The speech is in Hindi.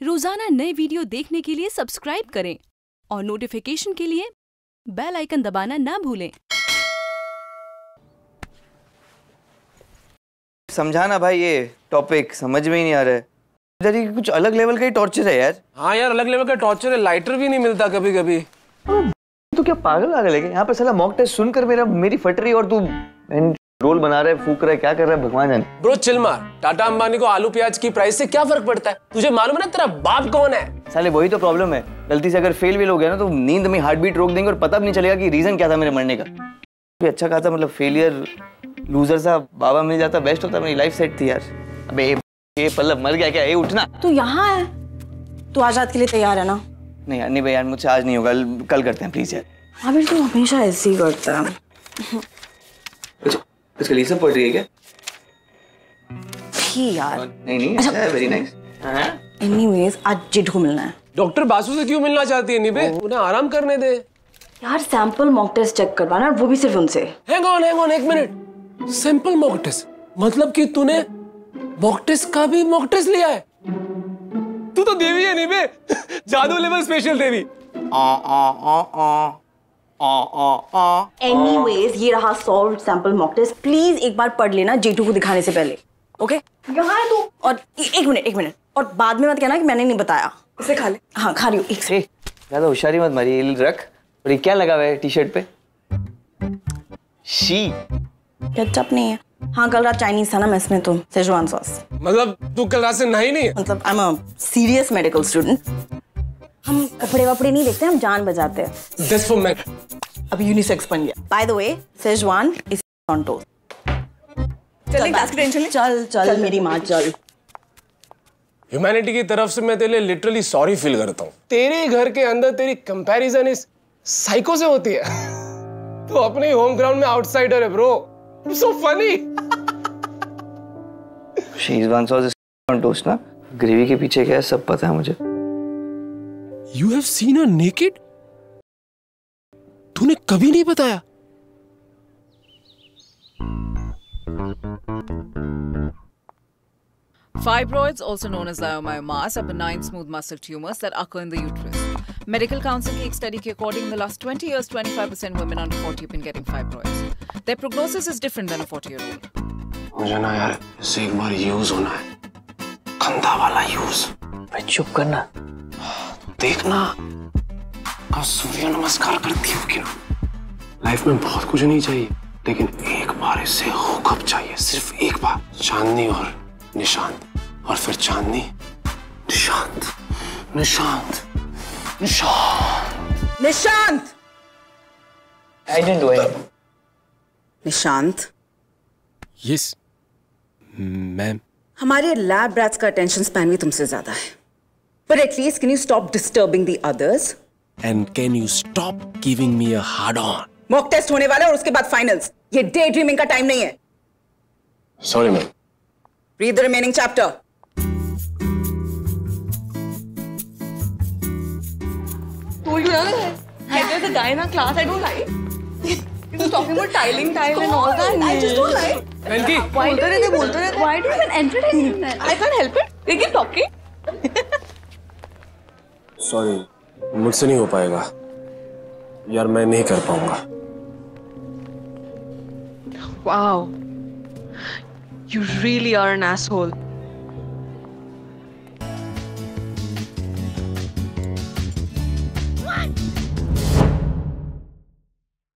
रोज़ाना नए वीडियो देखने के लिए सब्सक्राइब करें और नोटिफिकेशन के लिए बेल आइकन दबाना ना भूलें। समझाना भाई ये टॉपिक समझ में ही नहीं आ रहा है। इधर ये कुछ अलग लेवल का ही टॉर्चर है यार। हाँ यार अलग लेवल का टॉर्चर है लाइटर भी नहीं मिलता कभी कभी तो क्या पागल पागल है यहाँ पे साला मॉक टेस्ट सुनकर मेरा मेरी फट रही और तू man, रोल बना रहा है फूक रहा है क्या कर रहे है भगवान जाने। ब्रो चिल मार। टाटा अंबानी को आलू प्याज की प्राइस से क्या फ़र्क पड़ता है? तुझे मालूम है ना तेरा बाप कौन है? साले वही तो प्रॉब्लम है। गलती से अगर फेल भी हो गया ना तो नींद में हार्ट बीट रोक देंगे और पता भी नहीं चलेगा कि रीजन क्या था मेरे मरने का। भी अच्छा खासा मतलब फेलियर लूजर सा बाबा मिल जाता बेस्ट होता मेरी लाइफ सेट थी यार। अबे ये- पल्लव मर गया क्या? ये उठना। तू यहाँ है? तू आज रात के लिए तैयार है ना? नहीं यार नहीं भाई यार मुझसे आज नहीं होगा। कल- करते हैं प्लीज़ यार। अभी तू हमेशा ऐसे ही करता है। अच्छा इसके लिए सब पढ़ रही है क्या? ही यार। नहीं नहीं अच्छा वेरी नाइस एनीवेज आज जिड को मिलना है। डॉक्टर बासु से क्यों मिलना चाहती है निबे उन्हें आराम करने दे। यार सैंपल मॉक टेस्ट चेक करवाना वो भी सिर्फ़ उनसे। हैंग ऑन हैंग ऑन एक मिनट सिंपल मॉक टेस्ट मतलब कि तूने मॉक टेस्ट का भी मॉक टेस्ट लिया है? तू तो देवी है निबे जादू लेवल स्पेशल देवी। एनीवेज ये रहा solve sample mock test please एक बार पढ़ लेना जेटू को दिखाने से पहले ओके यहाँ है तू। और एक मिनट एक मिनट। और बाद में मत कहना कि मैंने नहीं बताया। इसे खा ले। हाँ खा रही हूँ एक ए ज़्यादा होशियारी मत मारी ये रख। और ये क्या लगा हुआ है टी शर्ट पे? शी केचप नहीं है। हाँ कल रात चाइनीज़ था ना में तो सेजवान सॉस मतलब तू कल रात से नहाई नहीं मतलब I am a serious medical student हम कपड़े वपड़े नहीं देखते हम जान बजाते हैं। फॉर अब यूनिसेक्स बन गया। By the way schezwan is on toast चल क्लास की टेंशन ले। चल चल मेरी माँ चल। ह्यूमैनिटी की तरफ़ से मैं तेरे लिए लिटरली सॉरी फील करता हूँ। तेरे घर के अंदर तेरी कंपैरिजन इस साइको से होती है। तो अपने होम ग्राउंड में आउटसाइडर है bro so funny schezwan sauce on toast ना ग्रेवी के पीछे क्या है? सब पता है मुझे। You have seen a naked तूने कभी नहीं बताया Fibroids, also known as leiomyomas, are benign smooth muscle tumors that occur in the uterus. Medical Council की एक study के according in the last 20 years, 25% women under 40 have been getting fibroids. Their prognosis is different than a 40 year old. मुझे ना यार इससे एक बार यूज़ होना है गंदा वाला यूज़ भाई चुप करना देखना। कब सूर्य नमस्कार करती होगी ना लाइफ में बहुत कुछ नहीं चाहिए लेकिन एक बार इससे हुकअप चाहिए। सिर्फ़ एक बार चांदनी और निशांत। और फिर Chandni Nishant Nishant Nishant. Nishant! I didn't do it Nishant. Yes ma'am हमारे लैब रैट्स का अटेंशन स्पैन भी तुमसे ज़्यादा है। पर at least can you stop disturbing the others and can you stop giving me a hard on mock test होने वाला है और उसके बाद फाइनल्स ये डे ड्रीमिंग का टाइम नहीं है sorry ma'am read the remaining chapter told you na that there's a guy in our class I don't like. He was talking about tiling time and all that. I just don't like. वेलकी बोलते रहते बोलते रहते. Why do you even entertain him then? I can't help it. They keep talking. Sorry मुझसे नहीं हो पाएगा। यार, मैं नहीं कर पाऊँगा। Wow you really are an asshole